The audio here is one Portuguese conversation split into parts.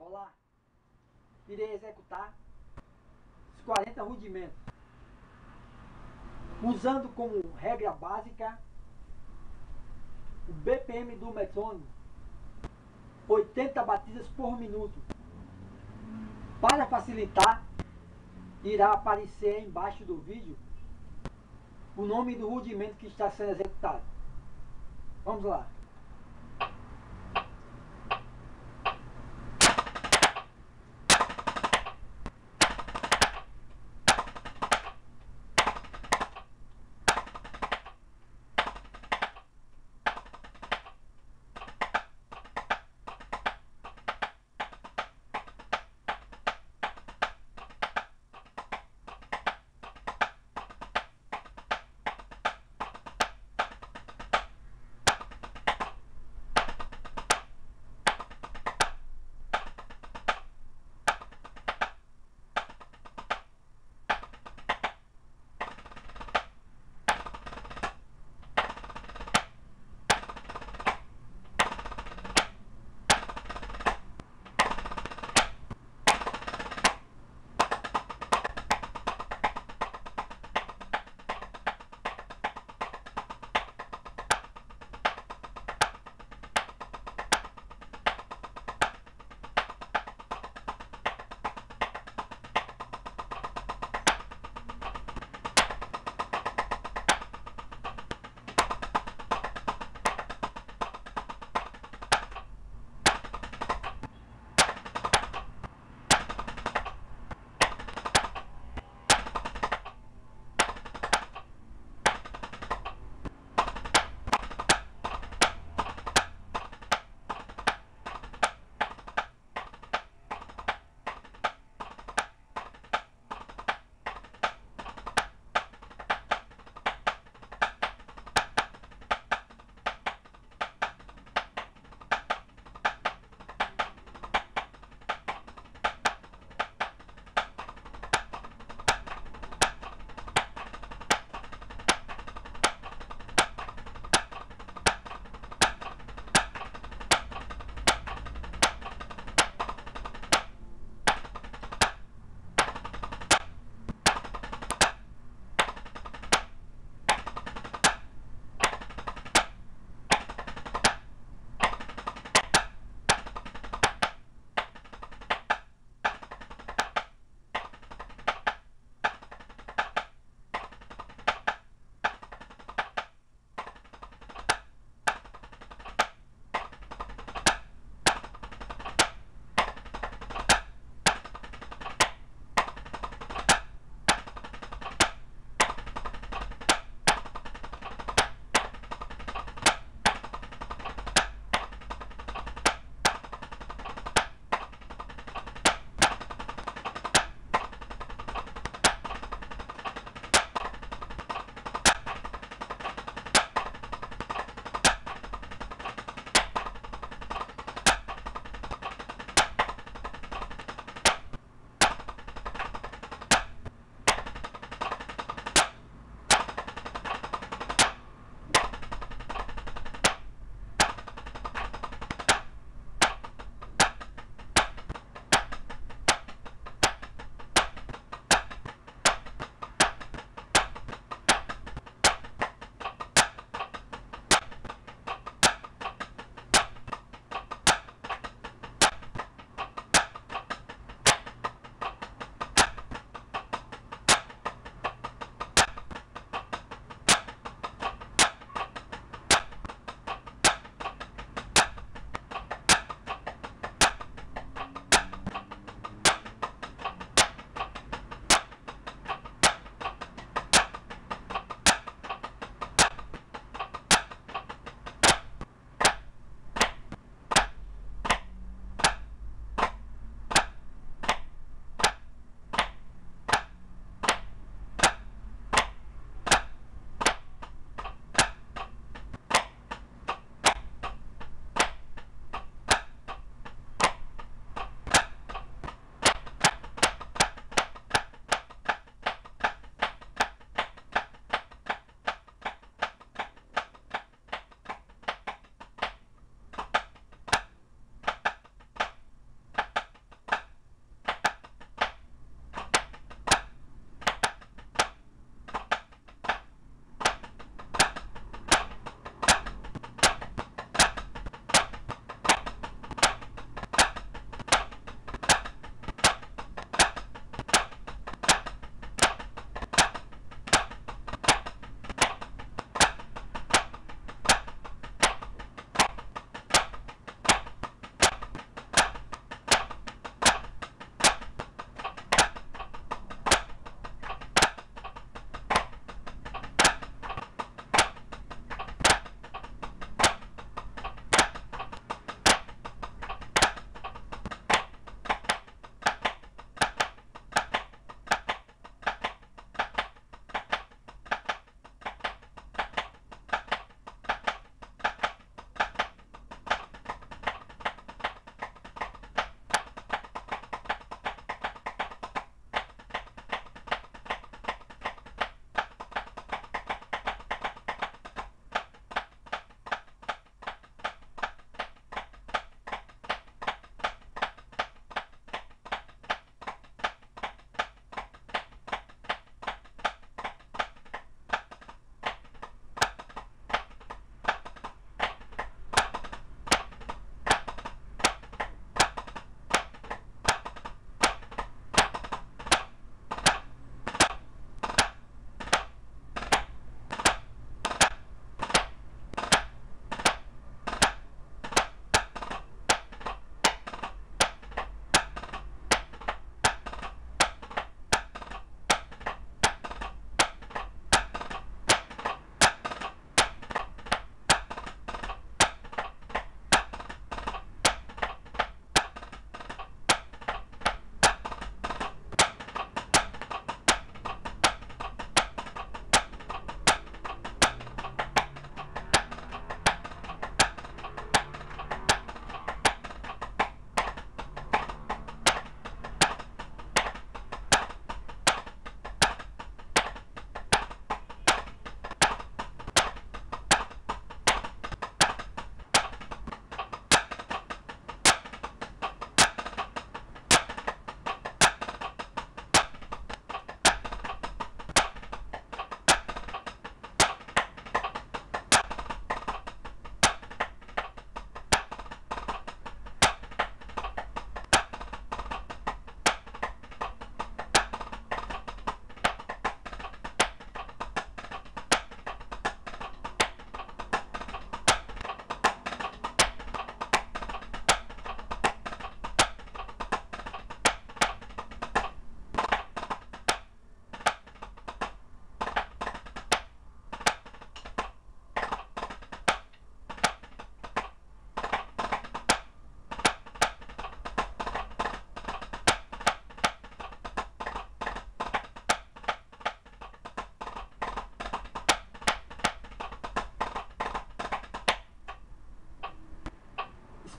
aula irei executar os 40 rudimentos, usando como regra básica o BPM do metrônomo, 80 batidas por minuto. Para facilitar, irá aparecer embaixo do vídeo o nome do rudimento que está sendo executado. Vamos lá.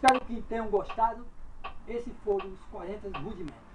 Espero que tenham gostado. Esses foram os 40 rudimentos.